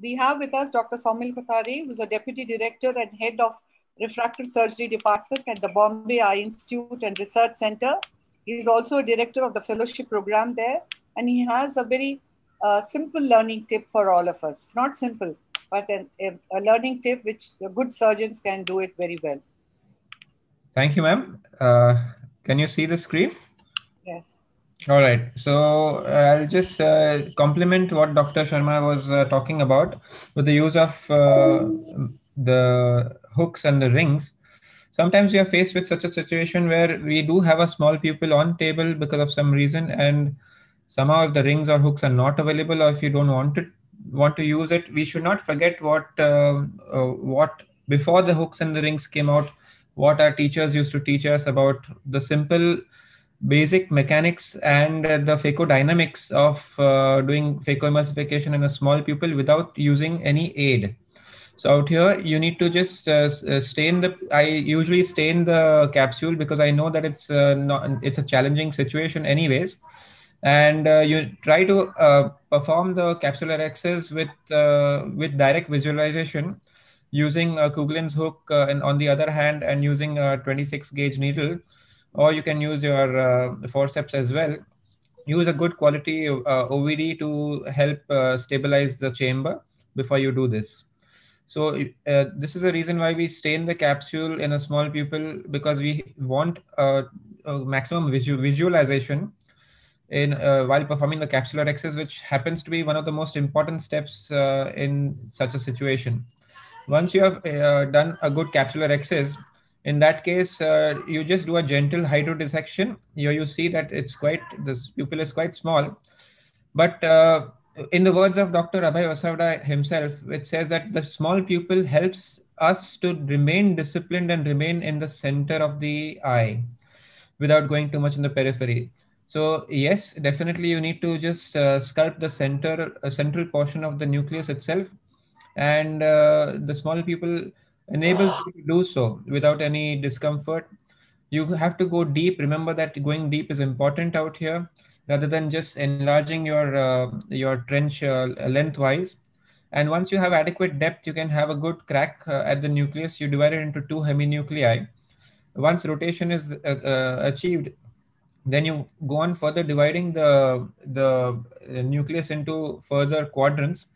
we have with us Dr. Saumil Kothari, who's a Deputy Director and Head of Refractive Surgery Department at the Bombay Eye Institute and Research Center. He is also a director of the fellowship program there, and he has a very uh, simple learning tip for all of us. Not simple, but an, a, a, learning tip which the good surgeons can do it very well. Thank you, ma'am. Uh, can you see the screen? Yes. All right. So uh, I'll just uh, complement what Dr. Sharma was uh, talking about with the use of uh, the hooks and the rings. Sometimes we are faced with such a situation where we do have a small pupil on table because of some reason, and somehow if the rings or hooks are not available, or if you don't want to want to use it, we should not forget what um, uh, what before the hooks and the rings came out, what our teachers used to teach us about the simple basic mechanics and the phaco dynamics of uh, doing phacoemulsification in a small pupil without using any aid. So out here, you need to just uh, uh, stain the, I usually stain the capsule because I know that it's uh, not, it's a challenging situation anyways. And uh, you try to uh, perform the capsular access with, with direct visualization using a Kuglen's hook and on the other hand, and using a 26 gauge needle or you can use your uh, forceps as well. Use a good quality uh, OVD to help uh, stabilize the chamber before you do this. So uh, this is a reason why we stain the capsule in a small pupil because we want a maximum visual visualization in uh, while performing the capsular access, which happens to be one of the most important steps in such a situation. Once you have done a good capsular access, in that case, uh, you just do a gentle hydrodissection. Here you see that it's quite, this pupil is quite small. But uh, in the words of Dr. Abhay Vasavada himself, it says that the small pupil helps us to remain disciplined and remain in the center of the eye without going too much in the periphery. So yes, definitely you need to just uh, sculpt the center, uh, central portion of the nucleus itself. And uh, the small pupil enables you to do so without any discomfort. You have to go deep. Remember that going deep is important out here rather than just enlarging your, uh, your trench uh, lengthwise. And once you have adequate depth, you can have a good crack uh, at the nucleus. You divide it into two heminuclei. Once rotation is uh, uh, achieved, then you go on further dividing the, the nucleus into further quadrants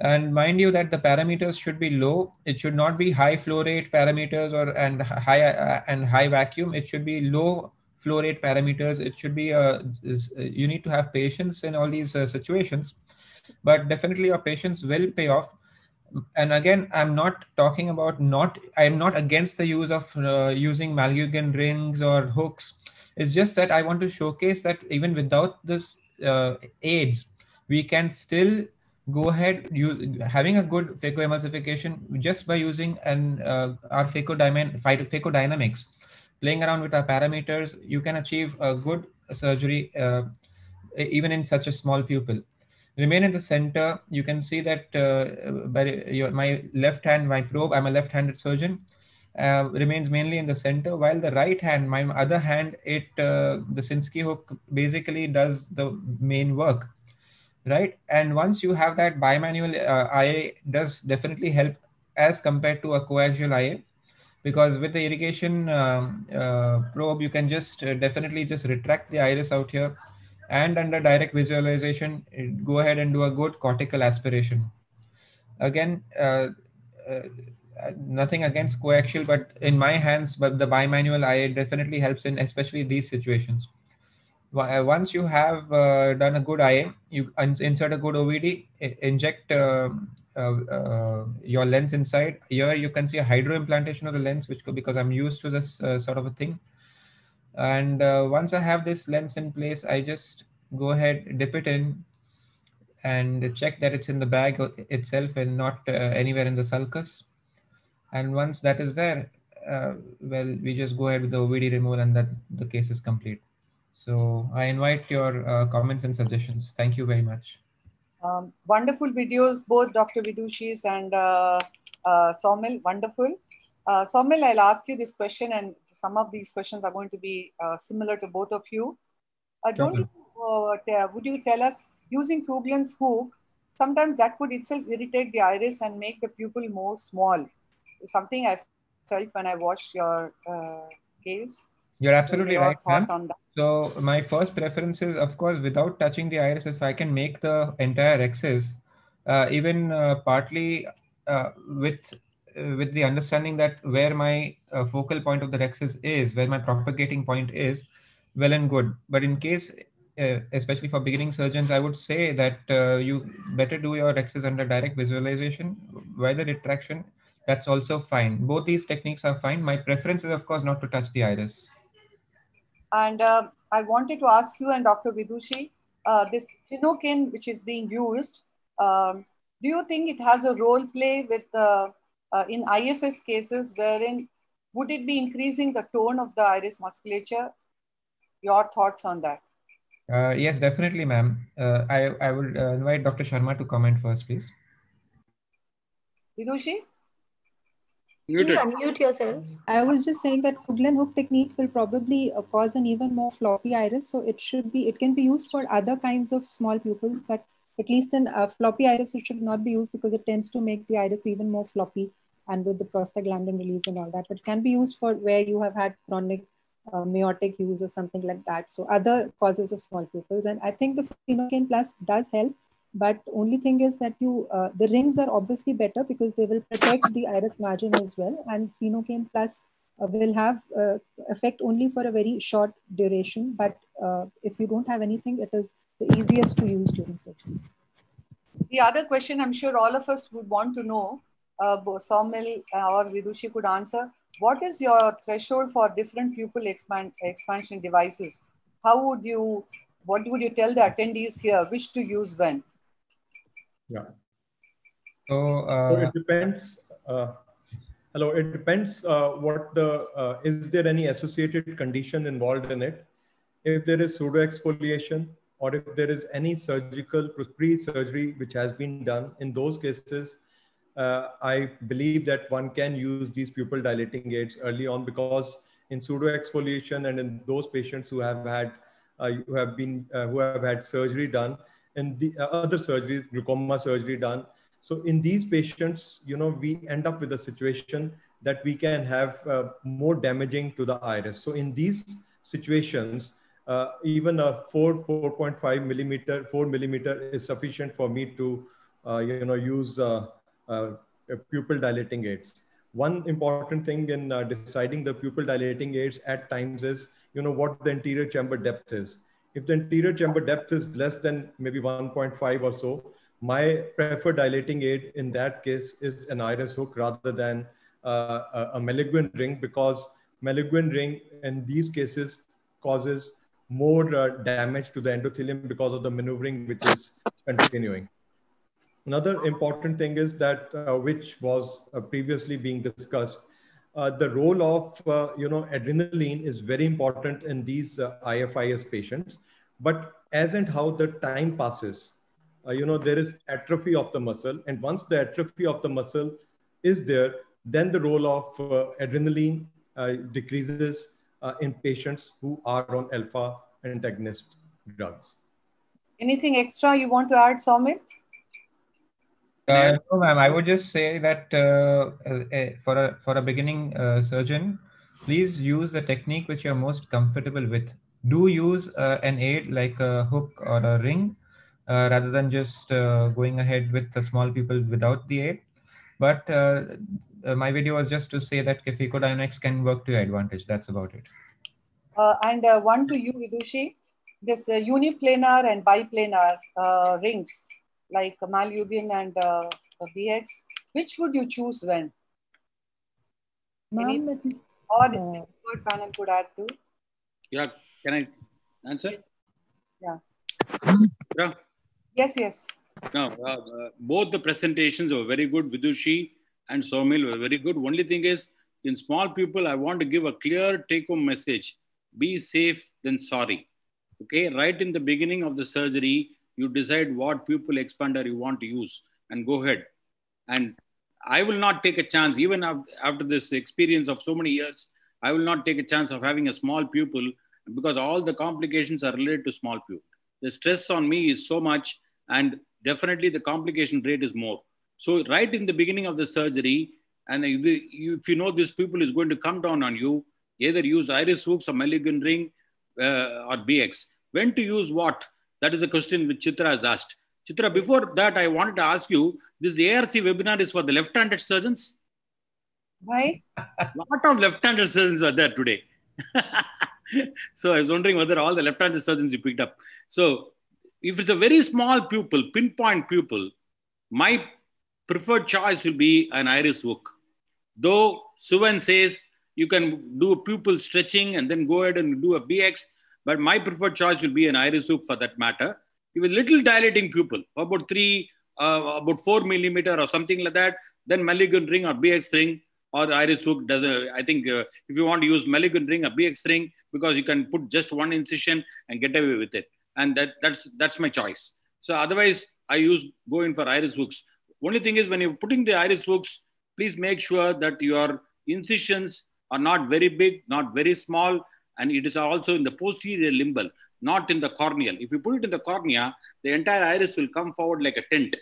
and mind you that the parameters should be low. It should not be high flow rate parameters or and high uh, and high vacuum. It should be low flow rate parameters. It should be uh, is, uh, you need to have patience in all these uh, situations, but definitely your patience will pay off. And again, I'm not talking about not. I'm not against the use of uh, using Malyugin rings or hooks. It's just that I want to showcase that even without this uh, aids, we can still go ahead you having a good phacoemulsification just by using an uh, our phaco dynamics, playing around with our parameters you can achieve a good surgery uh, even in such a small pupil. Remain in the center. You can see that uh, by your, my left hand my probe i'm a left-handed surgeon uh, remains mainly in the center while the right hand my other hand it uh, the Sinskey hook basically does the main work right? And once you have that bimanual uh, IA does definitely help as compared to a coaxial IA because with the irrigation um, uh, probe, you can just uh, definitely just retract the iris out here and under direct visualization, go ahead and do a good cortical aspiration. Again, uh, uh, nothing against coaxial, but in my hands, but the bimanual IA definitely helps in especially these situations. Uh, once you have uh, done a good IA, you insert a good OVD, inject uh, uh, uh, your lens inside. Here you can see a hydro implantation of the lens, which because I'm used to this uh, sort of a thing. And once I have this lens in place, I just go ahead, dip it in and check that it's in the bag itself and not anywhere in the sulcus. And once that is there, well, we just go ahead with the OVD removal and that the case is complete. So I invite your uh, comments and suggestions. Thank you very much. Um, wonderful videos, both Dr. Vidushis and uh, uh, Saumil, wonderful. Uh, Saumil, I'll ask you this question and some of these questions are going to be uh, similar to both of you. Uh, don't you, uh, would you tell us, using Kuglen's hook, sometimes that could itself irritate the iris and make the pupil more small. Something I felt when I watched your uh, case. You're absolutely right. So my first preference is, of course, without touching the iris, if I can make the entire rhexis, uh, even uh, partly uh, with uh, with the understanding that where my uh, focal point of the rhexis is, where my propagating point is, well and good. But in case, uh, especially for beginning surgeons, I would say that you better do your rhexis under direct visualization. The retraction, that's also fine. Both these techniques are fine. My preference is, of course, not to touch the iris. And uh, I wanted to ask you and Dr. Vidushi, uh, this phenokin which is being used, um, do you think it has a role play with uh, uh in IFS cases wherein would it be increasing the tone of the iris musculature? Your thoughts on that? Uh, yes, definitely, ma'am. Uh, I, I would invite Dr. Sharma to comment first, please. Vidushi? Muted. unmute yourself. I was just saying that Kuglen hook technique will probably uh, cause an even more floppy iris. So it should be, it can be used for other kinds of small pupils, but at least in a floppy iris, it should not be used because it tends to make the iris even more floppy and with the prostaglandin release and all that. But it can be used for where you have had chronic uh, miotic use or something like that. So other causes of small pupils. And I think the Phenokin Plus does help but only thing is that you uh, the rings are obviously better because they will protect the iris margin as well. And phenokin plus uh, will have uh, effect only for a very short duration. But uh, if you don't have anything it is the easiest to use during surgery. The other question i'm sure all of us would want to know uh, Saumil or Vidushi could answer. What is your threshold for different pupil expand, expansion devices? How would you what would you tell the attendees here? Which to use when yeah. So, uh, so it depends. Uh, hello, it depends uh, what the, uh, is there any associated condition involved in it? If there is pseudo exfoliation or if there is any surgical pre-surgery which has been done, in those cases, uh, I believe that one can use these pupil dilating aids early on because in pseudo exfoliation and in those patients who have had, uh, who have been, who have had surgery done, and the uh, other surgeries, glaucoma surgery done. So in these patients, you know, we end up with a situation that we can have uh, more damaging to the iris. So in these situations, uh, even a 4, 4.5 millimeter, 4 millimeter is sufficient for me to, uh, you know, use uh, uh, pupil dilating aids. One important thing in deciding the pupil dilating aids at times is, you know, what the anterior chamber depth is. If the anterior chamber depth is less than maybe 1.5 or so, my preferred dilating aid in that case is an iris hook rather than uh, a Malyugin ring because Malyugin ring in these cases causes more uh, damage to the endothelium because of the maneuvering which is continuing. Another important thing is that uh, which was uh, previously being discussed uh, the role of uh, you know adrenaline is very important in these uh, IFIS patients. But as and how the time passes, uh, you know there is atrophy of the muscle, and once the atrophy of the muscle is there, then the role of uh, adrenaline uh, decreases in patients who are on alpha antagonist drugs. Anything extra you want to add, Saumil? Uh, no, ma'am. I would just say that uh, uh, for a for a beginning uh, surgeon, please use the technique which you're most comfortable with. Do use uh, an aid like a hook or a ring, uh, rather than just going ahead with the small people without the aid. But my video was just to say that Kefiko Dynamics can work to your advantage. That's about it. and one to you, Vidushi. This uniplanar and biplanar rings like Malyugin and uh, B-HEX, which would you choose when? Any, or the third panel could add to? Yeah, can I answer? Yeah. yeah. Yes, yes. No, uh, uh, both the presentations were very good. Vidushi and Saumil were very good. Only thing is, in small people, I want to give a clear take-home message. Be safe, then sorry. Okay, right in the beginning of the surgery, you decide what pupil expander you want to use and go ahead. And I will not take a chance, even after this experience of so many years, I will not take a chance of having a small pupil because all the complications are related to small pupil. The stress on me is so much, and definitely the complication rate is more. So right in the beginning of the surgery, and if you, know this pupil is going to come down on you, either use iris hooks or Mulligan ring uh, or B-HEX. When to use what? That is a question which Chitra has asked. Chitra, before that, I wanted to ask you, this ARC webinar is for the left-handed surgeons? Why? A lot of left-handed surgeons are there today. so I was wondering whether all the left-handed surgeons you picked up. So if it's a very small pupil, pinpoint pupil, my preferred choice will be an iris hook. Though Suven says you can do a pupil stretching and then go ahead and do a B-HEX, but my preferred choice will be an iris hook for that matter. A little dilating pupil, about three, uh, about four millimeter or something like that, then Mulligan ring or B-HEX ring or iris hook doesn't. I think uh, if you want to use Mulligan ring or B-HEX ring, because you can put just one incision and get away with it. And that, that's, that's my choice. So otherwise I use go in for iris hooks. Only thing is when you're putting the iris hooks, please make sure that your incisions are not very big, not very small, and it is also in the posterior limbal, not in the corneal. If you put it in the cornea, the entire iris will come forward like a tent.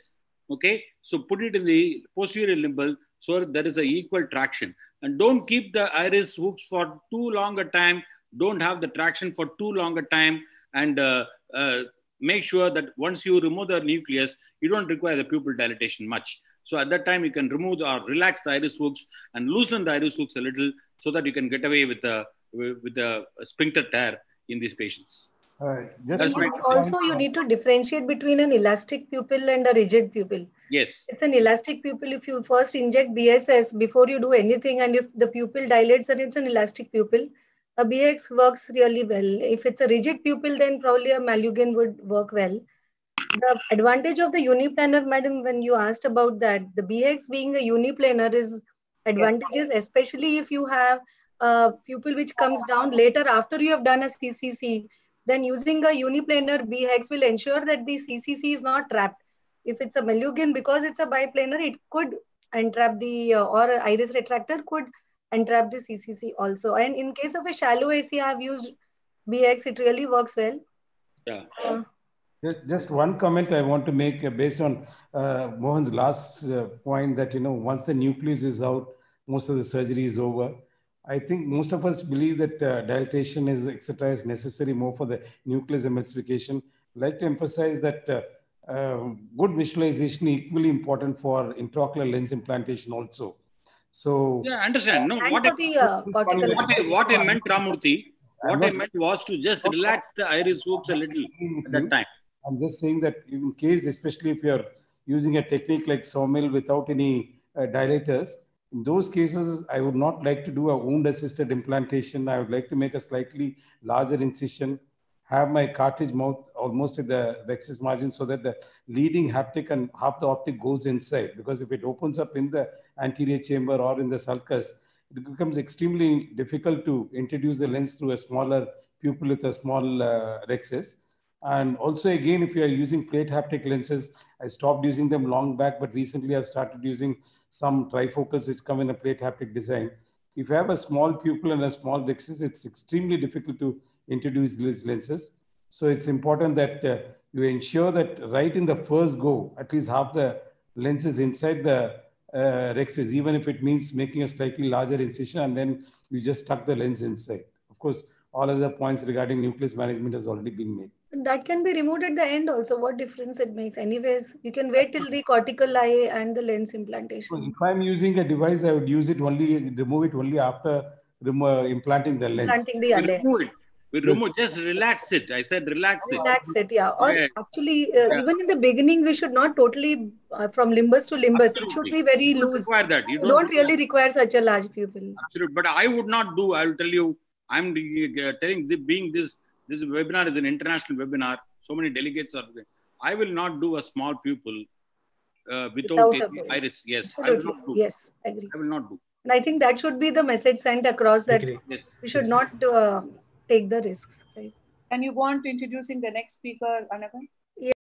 Okay, so put it in the posterior limbal so there is an equal traction. And don't keep the iris hooks for too long a time. Don't have the traction for too long a time. And uh, uh, make sure that once you remove the nucleus, you don't require the pupil dilatation much. So at that time, you can remove or relax the iris hooks and loosen the iris hooks a little so that you can get away with the, with the sphincter tear in these patients. Just also, you need to differentiate between an elastic pupil and a rigid pupil. Yes. It's an elastic pupil. If you first inject BSS before you do anything, and if the pupil dilates, then it's an elastic pupil. A B-HEX works really well. If it's a rigid pupil, then probably a Mulligan would work well. The advantage of the uniplanar, madam, when you asked about that, the B-HEX being a uniplanar is advantages, especially if you have a pupil which comes down later after you have done a CCC then using a uniplanar B-HEX will ensure that the CCC is not trapped. If it's a Mulligan, because it's a biplanar, it could entrap the, uh, or iris retractor could entrap the CCC also. And in case of a shallow AC, I have used B-HEX, it really works well. Yeah. Uh, just one comment I want to make uh, based on uh, Mohan's last uh, point that, you know, once the nucleus is out, most of the surgery is over. I think most of us believe that uh, dilatation is etc. is necessary more for the nucleus emulsification. I'd like to emphasize that uh, uh, good visualization equally important for intraocular lens implantation also. So yeah, I understand. No, what, the, uh, what, I, what I meant, Ramurthy, what I meant was to just relax the iris hooks a little at that time. I'm just saying that in case, especially if you're using a technique like Saumil without any uh, dilators, in those cases, I would not like to do a wound assisted implantation. I would like to make a slightly larger incision, have my cartridge mouth almost at the rhexis margin so that the leading haptic and half the optic goes inside. Because if it opens up in the anterior chamber or in the sulcus, it becomes extremely difficult to introduce the lens through a smaller pupil with a small uh, rhexis. And also, again, if you are using plate haptic lenses, I stopped using them long back, but recently I've started using some trifocals which come in a plate haptic design. If you have a small pupil and a small rhexis, it's extremely difficult to introduce these lenses. So it's important that uh, you ensure that right in the first go, at least half the lenses inside the uh, even if it means making a slightly larger incision, and then you just tuck the lens inside. Of course, all other points regarding nucleus management has already been made that can be removed at the end also what difference it makes anyways you can wait till the cortical eye and the lens implantation if i'm using a device i would use it only remove it only after remo- implanting the lens implanting the we remove it we remove just relax it i said relax it relax it yeah or yeah. actually uh, yeah. even in the beginning we should not totally uh, from limbus to limbus Absolutely. it should be very you loose require that. you, you don't, don't really that. require such a large pupil Absolutely. but i would not do i will tell you i'm uh, telling the, being this this webinar is an international webinar. So many delegates are there. I will not do a small pupil uh, without, without iris. Yes, Absolutely. I will not do. Yes, agree. I will not do. And I think that should be the message sent across that yes. we should yes. not uh, take the risks. Right? Can you want to introducing the next speaker, Anagan?